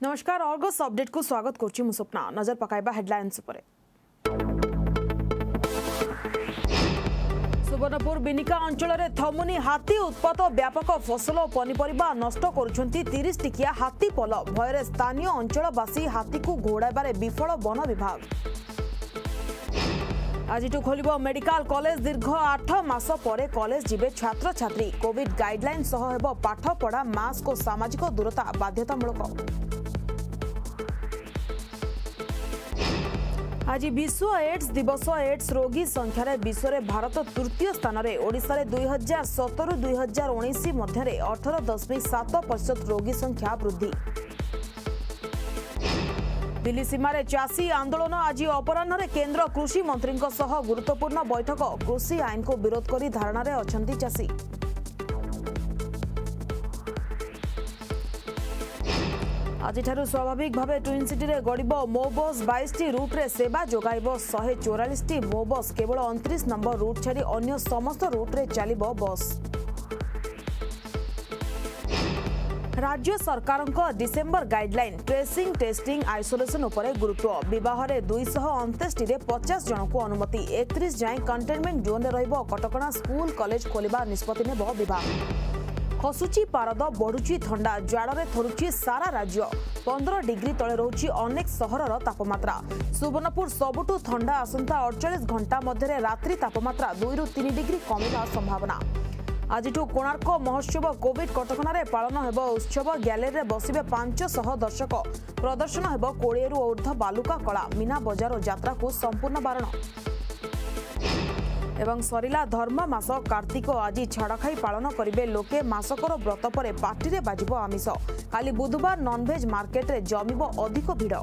ନମସ୍କାର ଅର୍ଗସ୍ ଅପଡେଟକୁ ସ୍ୱାଗତ କରୁଛି ମୁଁ ସ୍ୱପ୍ନା ନଜର ପକାଇବା ହେଡଲାଇନ୍ସ ଉପରେ ସୁବର୍ଣ୍ଣପୁର ବିନିକା ଅଞ୍ଚଳରେ ଥମୁନି ହାତୀ ଉତ୍ପାତ ବ୍ୟାପକ ଫସଲ ଓ ପନିପରିବା ନଷ୍ଟ କରୁଛନ୍ତି ତିରିଶ ଟିକିଆ ହାତୀ ପଲ ଭୟରେ ସ୍ଥାନୀୟ ଅଞ୍ଚଳବାସୀ ହାତୀକୁ ଘଉଡ଼ାଇବାରେ ବିଫଳ ବନ ବିଭାଗ ଆଜିଠୁ ଖୋଲିବ ମେଡିକାଲ କଲେଜ ଦୀର୍ଘ ଆଠ ମାସ ପରେ କଲେଜ ଯିବେ ଛାତ୍ରଛାତ୍ରୀ କୋଭିଡ ଗାଇଡଲାଇନ ସହ ହେବ ପାଠପଢ଼ା ମାସ୍କ ଓ ସାମାଜିକ ଦୂରତା ବାଧ୍ୟତାମୂଳକ ଆଜି ବିଶ୍ୱ ଏଡ୍ସ ଦିବସ। ଏଡ୍ସ ରୋଗୀ ସଂଖ୍ୟାରେ ବିଶ୍ୱରେ ଭାରତ ତୃତୀୟ ସ୍ଥାନରେ ଓଡ଼ିଶାରେ ଦୁଇ ହଜାର ସତର ଦୁଇ ହଜାର ଉଣେଇଶ ମଧ୍ୟରେ ଅଠର ଦଶମିକ ସାତ ପ୍ରତିଶତ ରୋଗୀ ସଂଖ୍ୟା ବୃଦ୍ଧି। ଦିଲ୍ଲୀ ସୀମାରେ ଚାଷୀ ଆନ୍ଦୋଳନ ଆଜି ଅପରାହ୍ନରେ କେନ୍ଦ୍ର କୃଷି ମନ୍ତ୍ରୀଙ୍କ ସହ ଗୁରୁତ୍ୱପୂର୍ଣ୍ଣ ବୈଠକ। କୃଷି ଆଇନକୁ ବିରୋଧ କରି ଧାରଣାରେ ଅଛନ୍ତି ଚାଷୀ। ଆଜିଠାରୁ ସ୍ୱାଭାବିକ ଭାବେ ଟ୍ୱିନ୍ ସିଟିରେ ଗଡ଼ିବ ମୋ ବସ୍ ବାଇଶଟି ରୁଟ୍ରେ ସେବା ଯୋଗାଇବ ଶହେ ଚଉରାଳିଶଟି ମୋ ବସ୍ କେବଳ ଅଣତିରିଶ ନମ୍ବର ରୁଟ୍ ଛାଡ଼ି ଅନ୍ୟ ସମସ୍ତ ରୁଟ୍ରେ ଚାଲିବ ବସ୍। ରାଜ୍ୟ ସରକାରଙ୍କ December guideline tracing testing isolation ଉପରେ ଗୁରୁତ୍ୱ। ବିବାହରେ ଦୁଇଶହ ଅଣତେଷ୍ଟିରେ ପଚାଶ ଜଣଙ୍କୁ ଅନୁମତି। ଏକତିରିଶ ଯାଏଁ କଣ୍ଟେନମେଣ୍ଟ ଜୋନ୍ରେ ରହିବ କଟକଣା ସ୍କୁଲ କଲେଜ ଖୋଲିବା ନିଷ୍ପତ୍ତି ନେବ ବିଭାଗ ଖସୁଛି ପାରଦ ବଢୁଛି ଥଣ୍ଡା ଜ୍ୱାଳରେ ଥରୁଛି ସାରା ରାଜ୍ୟ। ପନ୍ଦର ଡିଗ୍ରୀ ତଳେ ରହୁଛି ଅନେକ ସହରର ତାପମାତ୍ରା। ସୁବର୍ଣ୍ଣପୁର ସବୁଠୁ ଥଣ୍ଡା ଆସନ୍ତା ଅଡ଼ଚାଳିଶ ଘଣ୍ଟା ମଧ୍ୟରେ ରାତ୍ରି ତାପମାତ୍ରା ଦୁଇରୁ ତିନି ଡିଗ୍ରୀ କମିବା ସମ୍ଭାବନା। ଆଜିଠୁ କୋଣାର୍କ ମହୋତ୍ସବ କୋଭିଡ କଟକଣାରେ ପାଳନ ହେବ ଉତ୍ସବ। ଗ୍ୟାଲେରୀରେ ବସିବେ ପାଞ୍ଚଶହ ଦର୍ଶକ। ପ୍ରଦର୍ଶନ ହେବ କୋଡ଼ିଏରୁ ଊର୍ଦ୍ଧ୍ୱ ବାଲୁକା କଳା। ମୀନା ବଜାର ଯାତ୍ରାକୁ ସମ୍ପୂର୍ଣ୍ଣ ବାରଣ। ଏବଂ ସରିଲା ଧର୍ମ ମାସ କାର୍ତ୍ତିକ ଆଜି ଛାଡ଼ଖାଇ ପାଳନ କରିବେ ଲୋକେ ମାସକର ବ୍ରତ ପରେ ପାଟିରେ ବାଜିବ ଆମିଷ କାଲି ବୁଧବାର ନନଭେଜ ମାର୍କେଟରେ ଜମିବ ଅଧିକ ଭିଡ଼